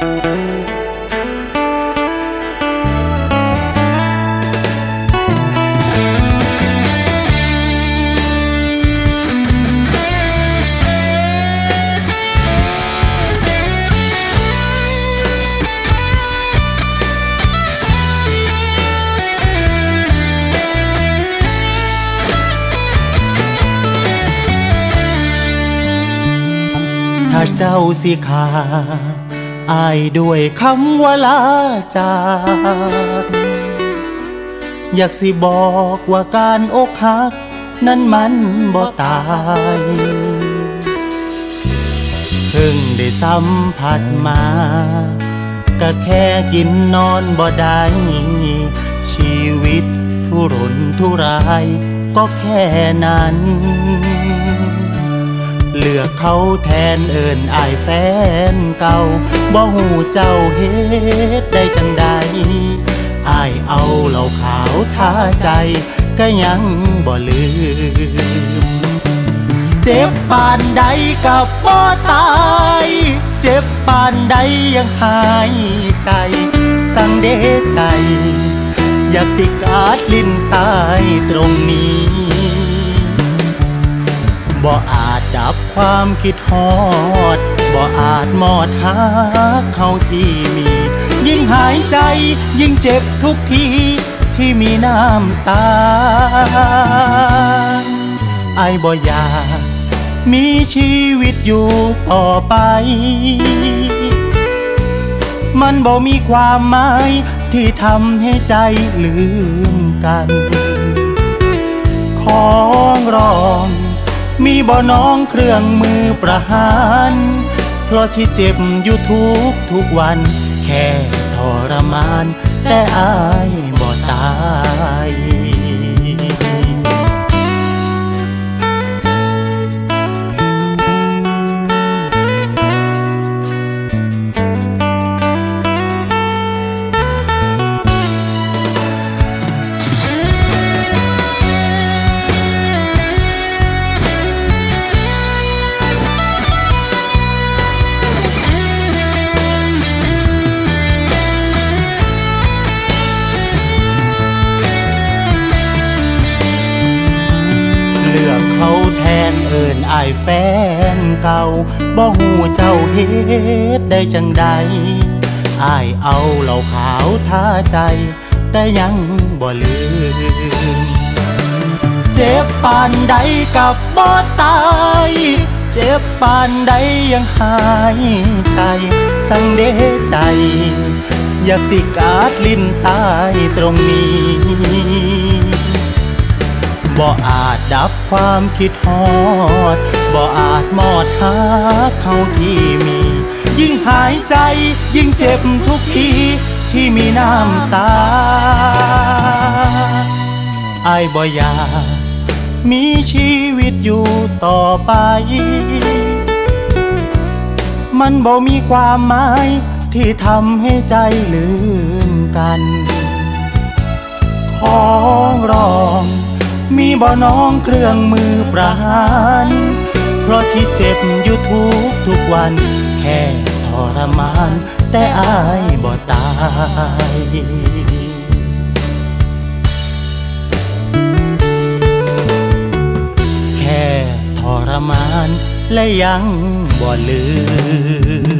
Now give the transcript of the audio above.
ถ้าเจ้าสิขา อายด้วยคำว่าลาจากอยากสิบอกว่าการอกหัก นั้นมันบ่ตายเพิ่งได้สัมผัสมา ก็แค่กินนอนบ่ได้ชีวิตทุรนทุรายก็แค่นั้น เลือกเขาแทนเอิญอายแฟนเก่าบ่หูเจ้าเฮ็ดได้จังใดอายเอาเหล่าขาวท่าใจก็ยังบ่ลืม เจ็บปานใดกับบ่ตาย เจ็บปานใดยังหายใจ สั่งเดใจ อยากสิกาดลิ้นตายตรงนี้บ่อา ดับความคิดฮอด บ่อาจมอดหาเขาที่มี ยิ่งหายใจยิ่งเจ็บทุกทีที่มีน้ำตาไอบ่อยากมีชีวิตอยู่ต่อไป มันบ่มีความหมายที่ทำให้ใจลืมกัน ของรอง มีบ่น้องเครื่องมือประหาร เพราะที่เจ็บอยู่ทุกทุกวัน แค่ทรมาน แต่อายบ่ตาย อิญอายแฟนเก่าบ่หูเจ้าเฮ็ดได้จังใดอายเอาเหล่าขาวท่าใจ แต่ยังบ่ลืม เจ็บปานใดกับบ่ตาย เจ็บปานใดยังหายใจ สังเดใจ อยากสิกาดลิ้นตายตรงนี้ บ่อาจดับความคิดฮอด บ่อาจมอดหาเขาที่มี ยิ่งหายใจยิ่งเจ็บทุกทีที่มีน้ำตาไอายบ่อยากมีชีวิตอยู่ต่อไป มันบ่มีความหมายที่ทำให้ใจลืมกัน ของรอง มีบ่อน้องเครื่องมือประหารเพราะที่เจ็บอยู่ทุกทุกวัน แค่ทรมาน แต่อายบ่ตายแค่ทรมานและยังบ่ลืม